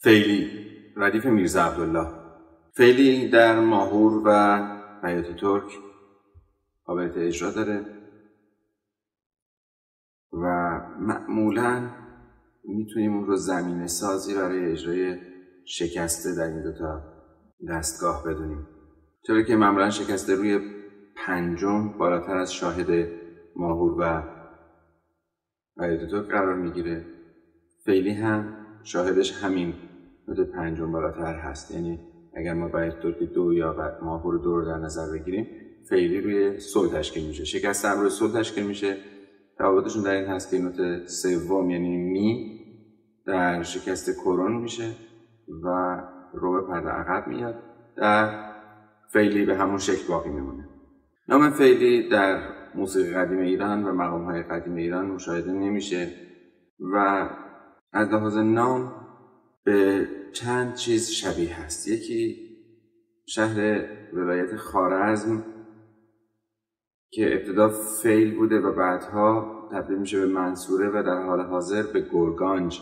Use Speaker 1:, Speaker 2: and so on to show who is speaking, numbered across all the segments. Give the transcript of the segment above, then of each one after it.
Speaker 1: فعلی ردیف میرزا عبدالله. فعلی در ماهور و بیات ترک قابلیت اجرا داره و معمولا می‌تونیم اون رو زمین سازی برای اجرای شکسته در این دوتا دستگاه بدونیم. چرا که معمولا شکسته روی پنجم بالاتر از شاهد ماهور و بیات ترک قرار می‌گیره. فعلی هم شاهدش همین نوت پنجم بالاتر هست. یعنی اگر ما باید ترک دو یا ماهور دو رو در نظر بگیریم فعلی روی سول تشکیل میشه. شکست هم روی سول تشکیل میشه. تفاوتشون در این هست که نوت سوم یعنی می در شکست کرون میشه و رو به پرده عقب میاد. در فعلی به همون شکل باقی میمونه. نام فعلی در موسیقی قدیم ایران و مقام های قدیم ایران مشاهده نمیشه و از لحاظ نام به چند چیز شبیه هست یکی شهر ولایت خارزم که ابتدا فیل بوده و بعدها تبدیل میشه به منصوره و در حال حاضر به گرگانج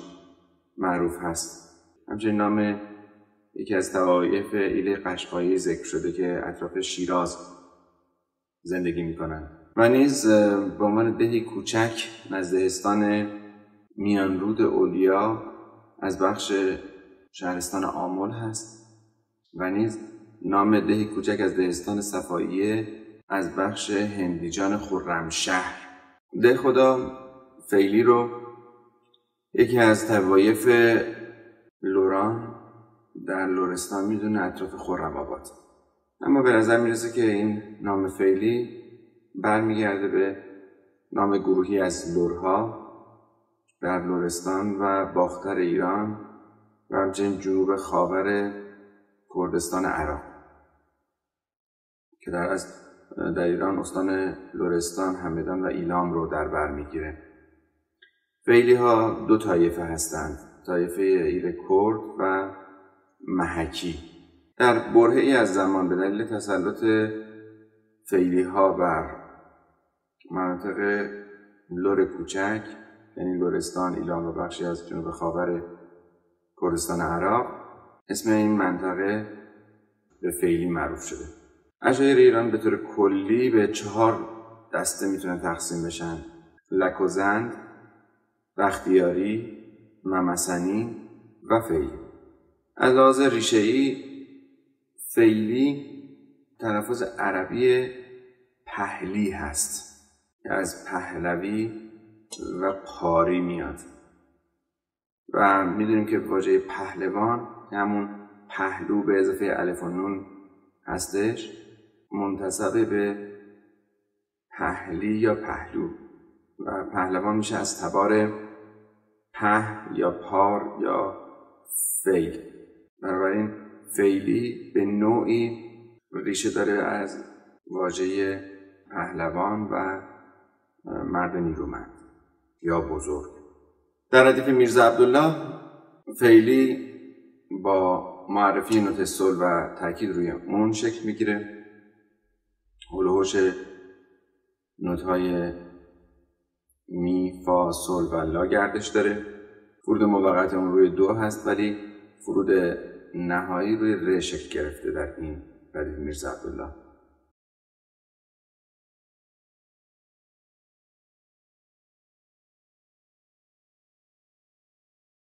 Speaker 1: معروف هست. همچنین نام یکی از توایف ایل قشقایی ذکر شده که اطراف شیراز زندگی می‌کنن و نیز به عنوان دهی کوچک نزدهستان میانرود اولیا از بخش شهرستان آمل هست و نیز نام دهی کوچک از دهستان صفاییه از بخش هندیجان خرمشهر. ده خدا فعلی رو یکی از توایف لوران در لورستان می‌دونه اطراف خرم آباد. اما به نظر می‌رسه که این نام فعلی برمیگرده به نام گروهی از لورها. در لورستان و باختر ایران و همچنین جنوب خاور کردستان عراق که در از در ایران استان لورستان، همدان و ایلام رو در بر می‌گیره. فیلی ها دو طایفه هستند. طایفه ایل کرد و محکی. در برهی از زمان به دلیل تسلط فیلی ها بر مناطق لور کوچک یعنی لورستان، ایلام و بخشی از جنوب خاور کردستان عراق اسم این منطقه به فیلی معروف شده. اشایر ایران به طور کلی به چهار دسته می‌تونن تقسیم بشن. لکوزند بختیاری ممسنی و فیلی از لحاظ ریشه ای فیلی تلفظ عربی پهلی هست. که از پهلوی و پاری میاد. و می‌دونیم که واژه پهلوان همون پهلو به اضافه الف و نون هستش منتصبه به پهلی یا پهلو. و پهلوان میشه از تبار په یا پار یا فیل. بنابراین فیلی به نوعی ریشه داره از واژه پهلوان و مرد نیرومند یا بزرگ. در ردیف میرزا عبدالله فیلی با معرفی نوت سل و تاکید روی اون شکل می‌گیره. هلوهوش نوت های می، فا، سل و لا گردش داره. فرود موقعت اون روی دو هست ولی فرود نهایی روی ر شکل گرفته در این ردیف میرزا عبدالله.